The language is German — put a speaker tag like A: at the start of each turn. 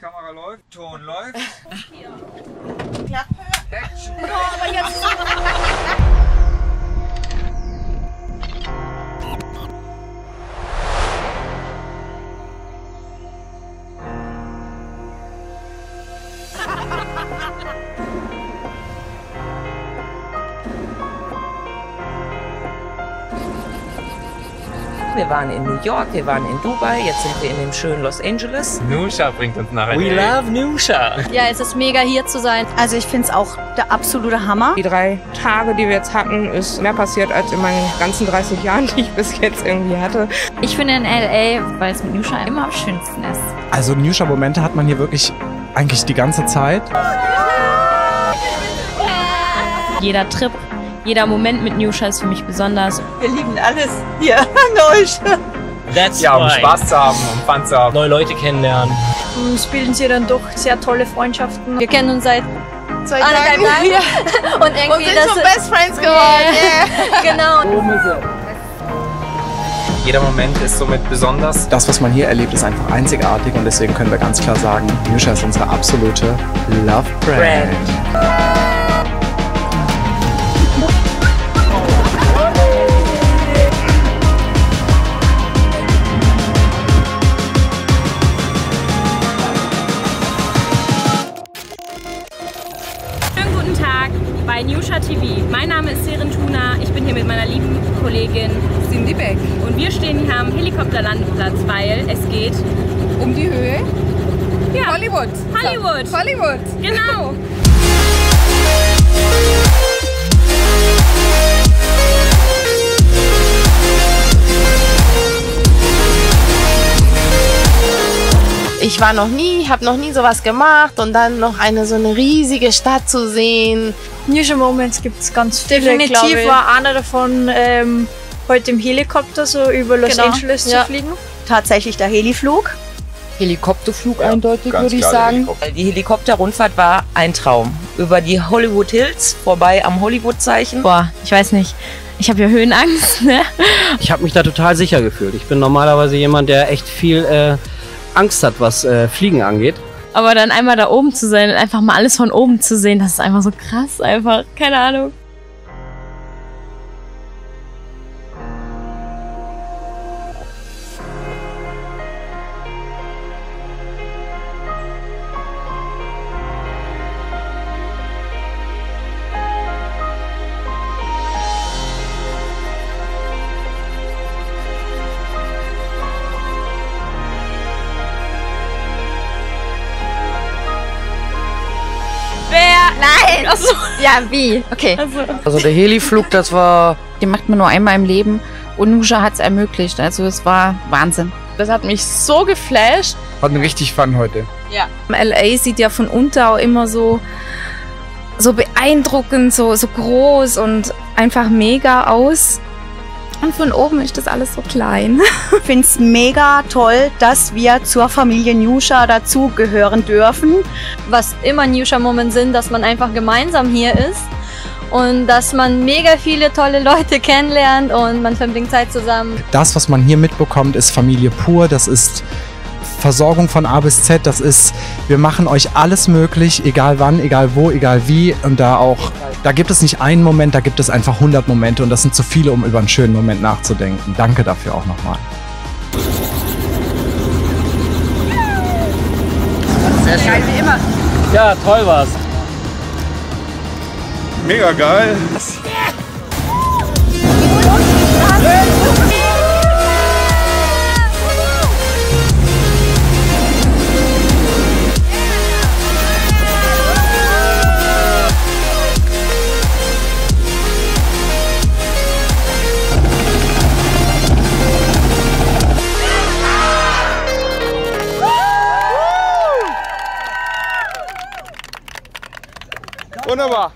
A: Kamera läuft, Ton läuft. Action.
B: Wir waren in New York, wir waren in Dubai, jetzt sind wir in dem schönen Los Angeles.
C: Nusha bringt uns nach
D: We love Nusha.
E: Ja, es ist mega hier zu sein.
F: Also ich finde es auch der absolute Hammer.
G: Die drei Tage, die wir jetzt hatten, ist mehr passiert als in meinen ganzen 30 Jahren, die ich bis jetzt irgendwie hatte.
E: Ich finde in LA, weil es mit Nusha immer am schönsten ist.
H: Also Nusha-Momente hat man hier wirklich eigentlich die ganze Zeit.
E: Jeder Trip, jeder Moment mit Nusha ist für mich besonders.
F: Wir lieben alles hier an euch.
D: That's
C: Ja, um
D: why.
C: Spaß zu haben, um Fun zu haben.
D: Neue Leute kennenlernen.
I: Es bilden sie dann doch sehr tolle Freundschaften.
E: Wir kennen uns seit
F: Zwei
E: anderthalb
F: Tage.
E: Jahren und irgendwie
F: Und sind
E: das
F: schon Best Friends geworden. Yeah.
E: genau.
C: Jeder Moment ist somit besonders.
H: Das, was man hier erlebt, ist einfach einzigartig und deswegen können wir ganz klar sagen, Nusha ist unsere absolute Love Brand.
J: Schönen bei Newsha TV. Mein Name ist Seren Tuna. Ich bin hier mit meiner lieben Kollegin
I: Cindy Beck.
J: und wir stehen hier am Helikopterlandeplatz, weil es geht
I: Um die Höhe.
J: ja,
I: Hollywood.
J: Hollywood.
I: Hollywood.
J: Genau.
K: Ich war noch nie, habe noch nie sowas gemacht und dann noch eine so eine riesige Stadt zu sehen.
I: Nusha Moments gibt es ganz viele,
E: Definitiv
I: war einer davon, ähm, heute im Helikopter so über Los
E: Genau,
I: Angeles
E: ja.
I: zu fliegen.
F: Tatsächlich der Heliflug.
G: Helikopterflug eindeutig, würde ich sagen.
B: Die Helikopterrundfahrt war ein Traum. Über die Hollywood Hills, vorbei am Hollywood-Zeichen.
E: Boah, ich weiß nicht. Ich habe ja Höhenangst, ne?
D: Ich habe mich da total sicher gefühlt. Ich bin normalerweise jemand, der echt viel äh, Angst hat, was äh, Fliegen angeht.
E: Aber dann einmal da oben zu sein und einfach mal alles von oben zu sehen, das ist einfach so krass, einfach. Keine Ahnung. Nein! Achso.
I: Ja, wie? Okay.
E: Also.
L: Also der Heliflug, das war, den macht man nur einmal im Leben und Nusha hat es ermöglicht. Also es war Wahnsinn.
K: Das hat mich so geflasht.
A: Hatten richtig Fun heute.
I: LA sieht ja von unten auch immer so, so beeindruckend, so, so groß und einfach mega aus. Und von oben ist das alles so klein.
F: Ich finde es mega toll, dass wir zur Familie Nusha dazugehören dürfen.
E: was immer Newsha Moment sind, dass man einfach gemeinsam hier ist und dass man mega viele tolle Leute kennenlernt und man verbringt Zeit zusammen.
H: Das, was man hier mitbekommt, ist Familie pur. Das ist Versorgung von A bis Z. Das ist, wir machen euch alles möglich, egal wann, egal wo, egal wie. Und da auch, da gibt es nicht einen Moment, da gibt es einfach 100 Momente. Und das sind zu viele, um über einen schönen Moment nachzudenken. Danke dafür auch nochmal.
D: Ja, toll war's.
A: Mega geil. Canıma.